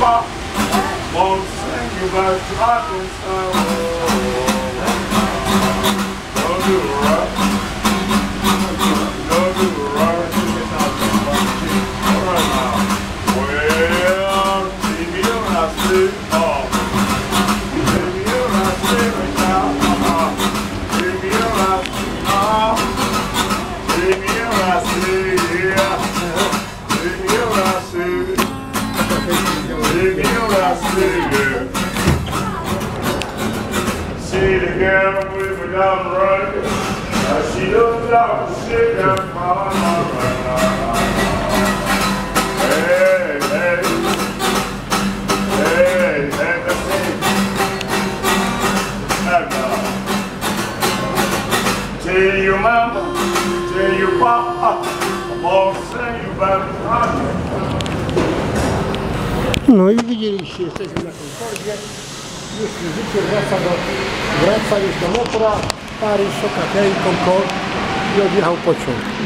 pop. Won't sing about Arkansas. Don't yeah. See the girl with me down the. I see those dogs sitting down on Hey, hey. Hey, hey, let's see. Uh, Tell your mama, tell your papa, I'm all saying you the project. No i widzieliście, jesteśmy na Concordzie. Już życie wraca, do, wraca już do motora. Paryż, Okatej, Concord i odjechał pociąg.